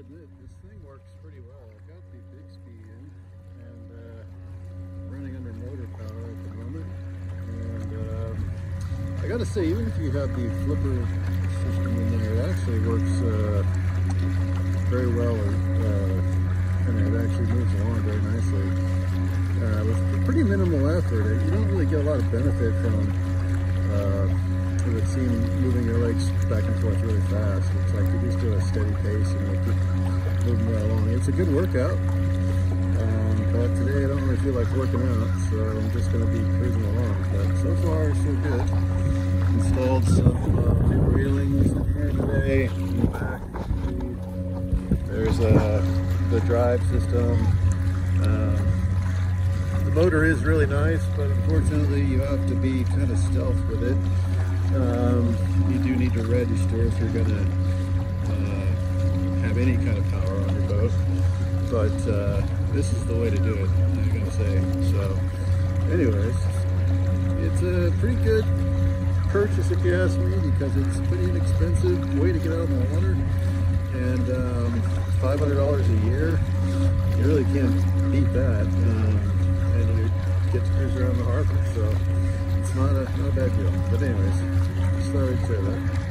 admit, this thing works pretty well. I've got the Bixby in and uh, running under motor power at the moment. And um, I gotta say, even if you have the flipper system in there, it actually works uh, very well. Uh, and it actually moves along very nicely. Uh, with pretty minimal effort, you don't really get a lot of benefit from uh, it would seem moving your legs back and forth really fast. It's like you just do a It's a good workout, um, but today I don't really feel like working out, so I'm just going to be cruising along. But so far, so good. Installed some uh, railings in here today. The back. There's uh, the drive system. Um, the motor is really nice, but unfortunately you have to be kind of stealth with it. Um, you do need to register if you're going to But uh, this is the way to do it, I'm to say. So, anyways, it's a pretty good purchase if you ask me because it's pretty inexpensive way to get out on the water. And um, $500 a year, you really can't beat that. Um, and you get to cruise around the harbor. So it's not a, not a bad deal. But anyways, thought I'd say that.